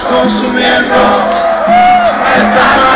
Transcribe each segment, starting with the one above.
consumiendo, me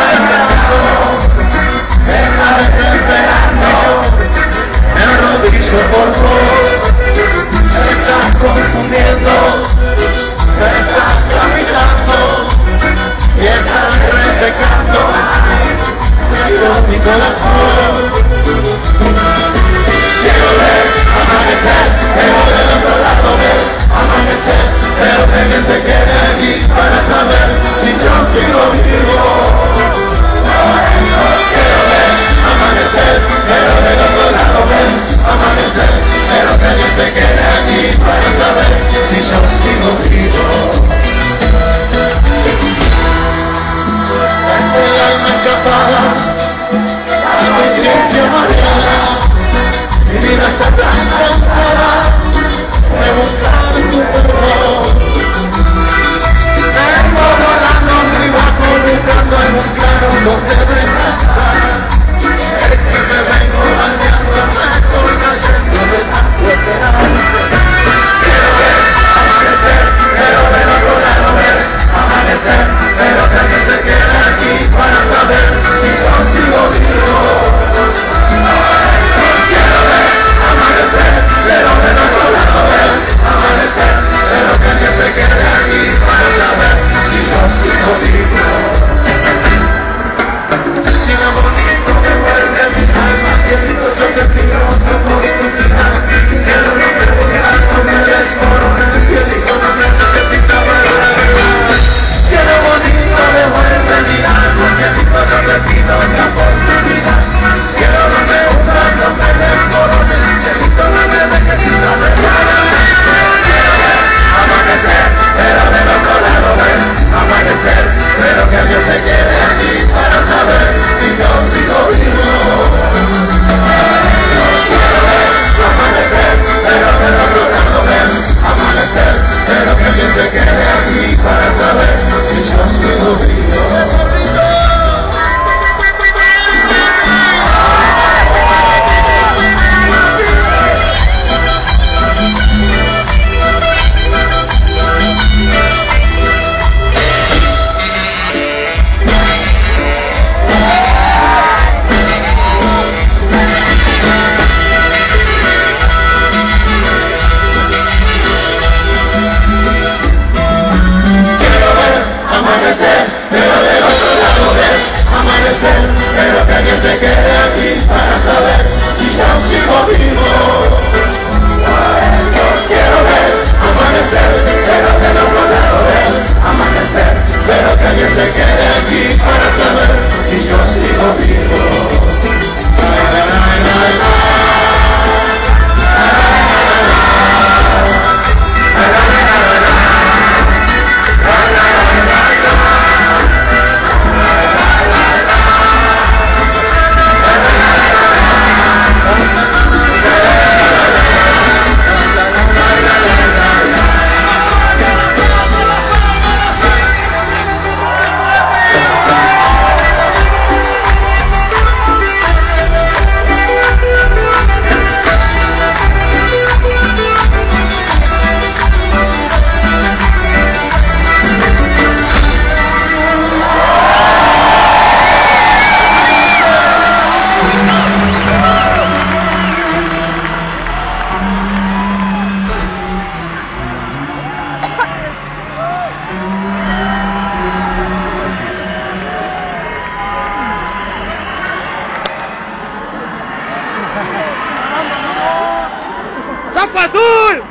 Thank go. Azul!